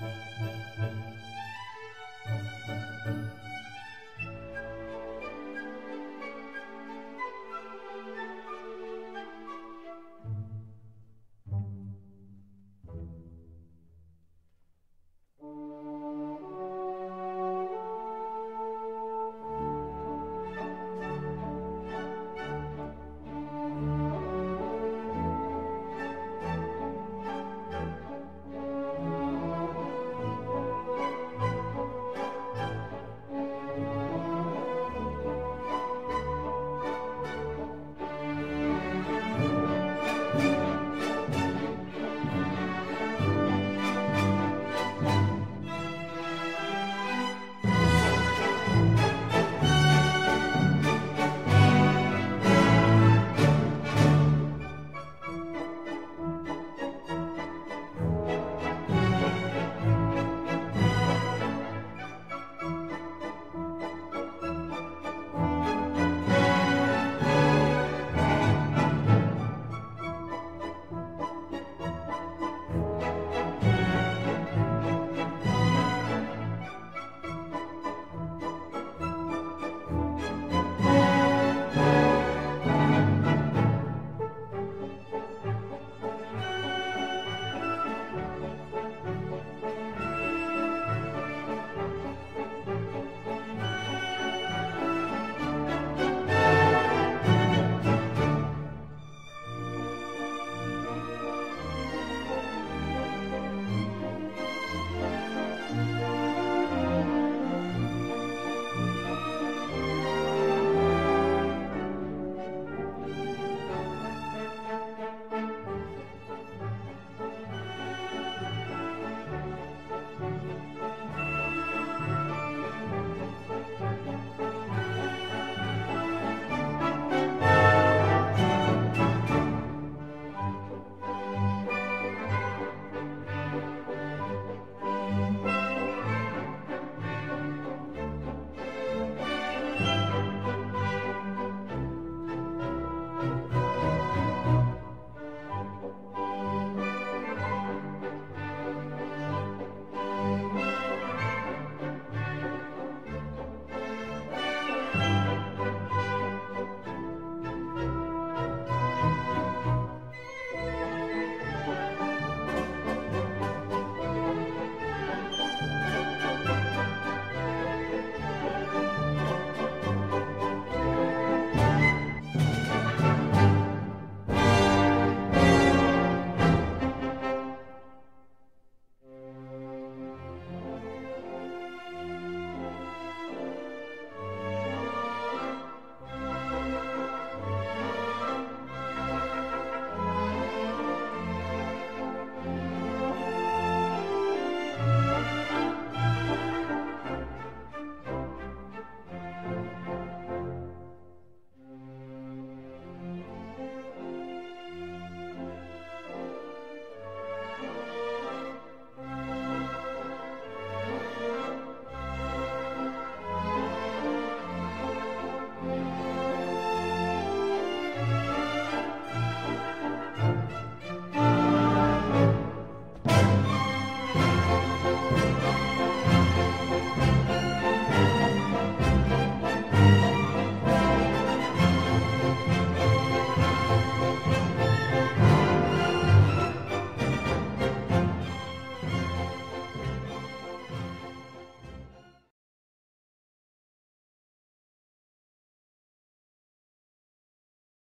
Música